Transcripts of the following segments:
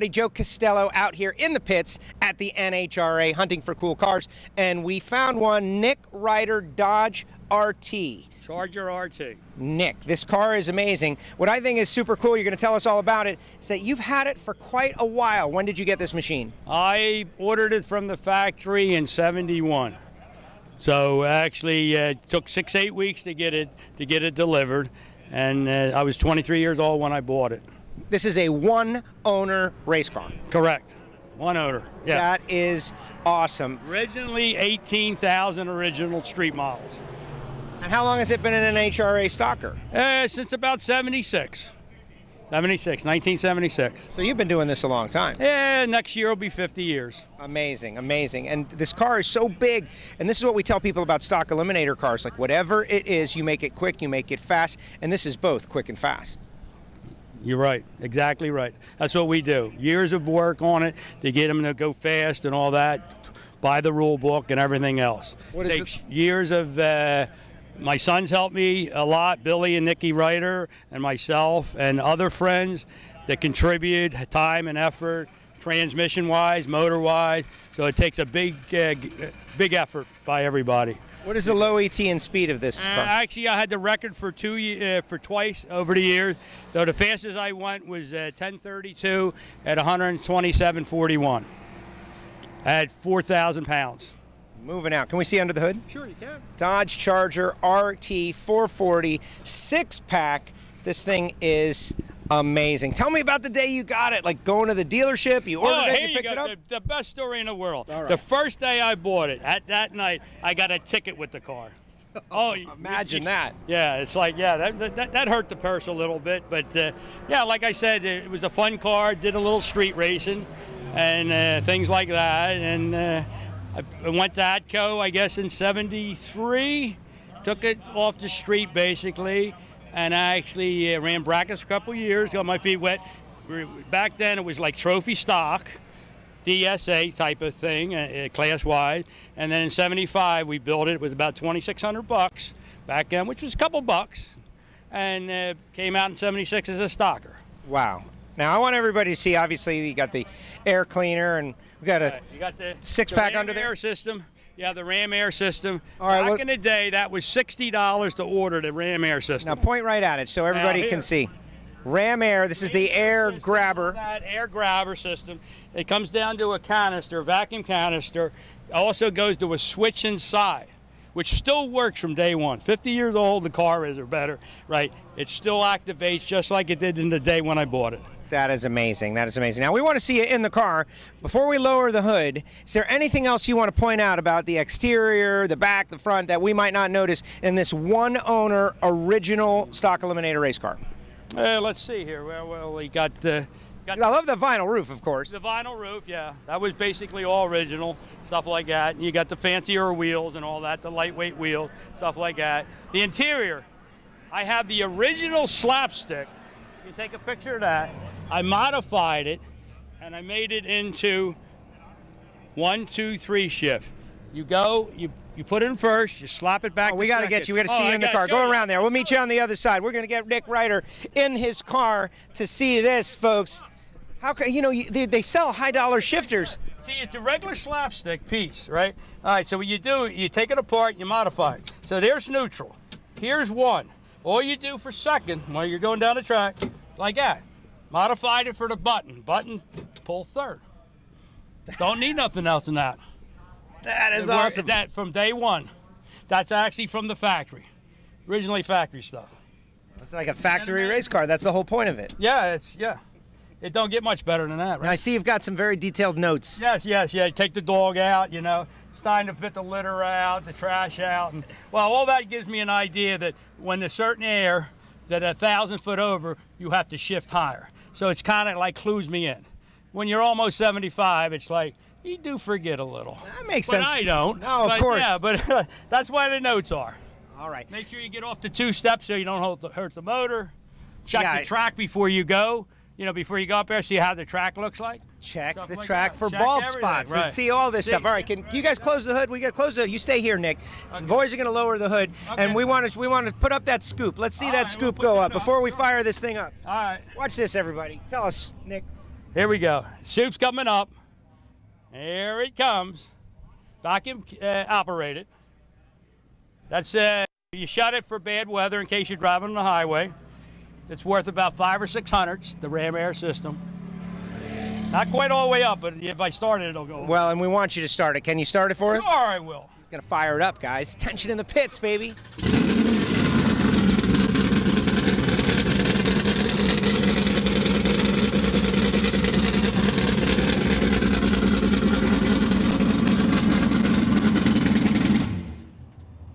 buddy Joe Costello out here in the pits at the NHRA hunting for cool cars, and we found one Nick Reiter Dodge RT. Charger RT. Nick, this car is amazing. What I think is super cool, you're going to tell us all about it, is that you've had it for quite a while. When did you get this machine? I ordered it from the factory in 71. So actually uh, it took six, eight weeks to get it to get it delivered. And uh, I was 23 years old when I bought it. This is a one owner race car. Correct. One owner. Yeah. That is awesome. Originally 18,000 original street models. And how long has it been in an NHRA stocker? Uh, since about 76. 76, 1976. So you've been doing this a long time. Yeah, next year will be 50 years. Amazing, amazing. And this car is so big. And this is what we tell people about stock eliminator cars. Like whatever it is, you make it quick, you make it fast. And this is both quick and fast. You're right, exactly right. That's what we do. Years of work on it to get them to go fast and all that, by the rule book and everything else. What is Takes years of. Uh, my sons helped me a lot, Billy and Nikki Reiter, and myself, and other friends that contribute time and effort, transmission-wise, motor-wise. So it takes a big, uh, big effort by everybody. What is the low ET and speed of this Uh, car? actually, I had the record for two uh, for twice over the years. So the fastest I went was uh, 1032 at 127.41. I had 4,000 pounds. Moving out. Can we see under the hood? Sure, you can. Dodge Charger RT 440 six pack. This thing is amazing. Tell me about the day you got it. Like going to the dealership, you ordered Oh, it, you you picked go. it up. The, the best story in the world. Right. The first day I bought it, at that night, I got a ticket with the car. Oh, you- Imagine you- that. Yeah, it's like yeah, that, that, that hurt the purse a little bit, but uh, yeah, like I said, it was a fun car. Did a little street racing and uh, things like that, and uh, I I went to Atco, I guess, in '73. Took it off the street basically, and I actually uh, ran brackets for a couple years. Got my feet wet. Back then, it was like trophy stock. DSA type of thing, uh, uh, class wide. And then in '75 we built it. It was about 2,600 bucks back then, which was a couple bucks, and uh, came out in '76 as a stocker. Wow. Now I want everybody to see. Obviously, you got the air cleaner, and we got a. Right, You got the Six the pack Ram under there? air system. Yeah, the Ram Air system. All right, Back well- in the day, that was sixty dollars to order the Ram Air system. Now point right at it so everybody can see. Ram Air. This is the air grabber. That air grabber system. It comes down to a canister, vacuum canister. Also goes to a switch inside, which still works from day one. 50 years old, the car is or better, right? It still activates just like it did in the day when I bought it. That is amazing. That is amazing. Now we want to see you in the car. Before we lower the hood, is there anything else you want to point out about the exterior, the back, the front that we might not notice in this one owner original stock eliminator race car? Uh, let's see here. Well, well, we got the got I love the vinyl roof, of course. the vinyl roof. Yeah, that was basically all original stuff like that. And you got the fancier wheels and all that, the lightweight wheel stuff like that. The interior, I have the original slapstick. You take a picture of that. I modified it, and I made it into one, two, three shift. You go, you you put it in first, you slap it back. Oh, we got to get you. We got to oh, see you in the car. Go around there. We'll meet you on the other side. We're going to get Nick Reiter in his car to see this, folks. How can you know they, they sell high dollar shifters? See, it's a regular slapstick piece, right? All right, so what you do, you take it apart, you modify it. So there's neutral. Here's one. All you do for second, while you're going down the track, like that. Modified it for the button. Button, pull third. Don't need nothing else than that. That is awesome. That from day one. That's actually from the factory. Originally factory stuff. It's like a factory race car. That's the whole point of it. Yeah, it's yeah. It don't get much better than that, right? Now I see you've got some very detailed notes. Yes, yes, yeah. Take the dog out, you know. It's time to put the litter out, the trash out, and well, all that gives me an idea that when there's certain air, that a thousand foot over, you have to shift higher. So it's kind of like clues me in. When you're almost 75, it's like you do forget a little. That makes but sense. I don't. No, of But, course. Yeah, but that's why the notes are. All right. Make sure you get off the two steps so you don't hold the, hurt the motor. Check Yeah, the track before you go. You know, before you go up there, see how the track looks like. Check Stuff the like track that. for Check bald everything, spots. right. Let's see all this See- stuff. All right, can you guys close the hood? We got to close the hood. You stay here, Nick. The boys are going to lower the hood, and we want to we want to put up that scoop. Let's see All that right, scoop we'll go up before we fire this thing up. All right. Watch this, everybody. Tell us, Nick. Here we go. Soup's coming up. Here it comes. Vacuum uh, operated. That's uh, you shut it for bad weather in case you're driving on the highway. It's worth about five or six hundreds. The Ram Air system. Not quite all the way up, but if I start it, it'll go. Well, and we want you to start it. Can you start it for us? Sure, I will. He's gonna fire it up, guys. Tension in the pits, baby.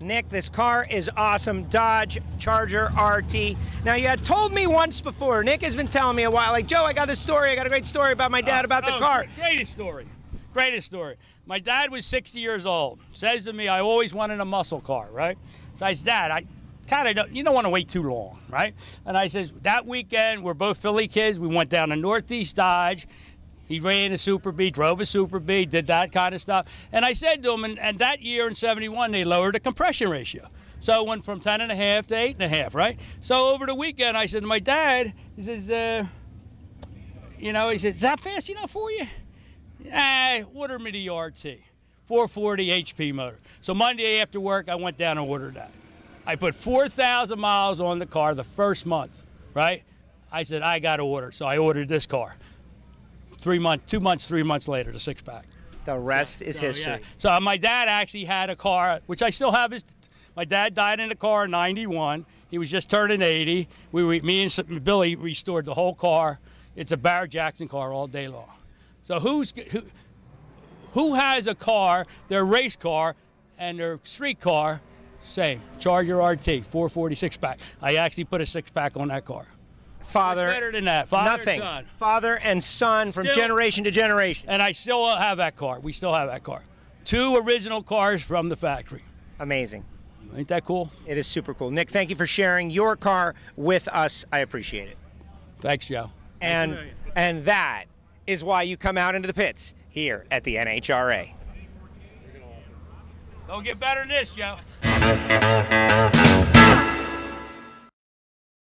Nick, this car is awesome. Dodge Charger RT. Now, you had told me once before, Nick has been telling me a while, like, Joe, I got this story, I got a great story about my dad uh, about the Oh, car. Greatest story. Greatest story. My dad was 60 years old. Says to me, I always wanted a muscle car, right? So I said, Dad, I kind of don't, you don't want to wait too long, right? And I says, that weekend, we're both Philly kids. We went down to Northeast Dodge. He ran a Super B, drove a Super B, did that kind of stuff. And I said to him, and, and that year in 71, they lowered the compression ratio. So it went from 10 and a half to 8 and a half, right? So over the weekend, I said to my dad, he says, uh, you know, he said, is that fast enough for you? Ah, order me the RT, 440 HP motor. So Monday after work, I went down and ordered that. I put 4,000 miles on the car the first month, right? I said, I got to order. So I ordered this car. Three months, two months, three months later, the six pack. The rest is So, history. yeah. So uh, my dad actually had a car, which I still have. His, my dad died in a car in '91. He was just turning 80. We, re, me and Billy restored the whole car. It's a Barrett Jackson car all day long. So who's who? Who has a car, their race car, and their street car? Same. Charger RT, 446 pack. I actually put a six pack on that car. Father, better than that? Father and nothing. son. Father and son from Still- generation to generation. And I still have that car. We still have that car. Two original cars from the factory. Amazing. Ain't that cool? It is super cool. Nick, thank you for sharing your car with us. I appreciate it. Thanks, Joe. And million. and that is why you come out into the pits here at the NHRA. Don't get better than this, Joe.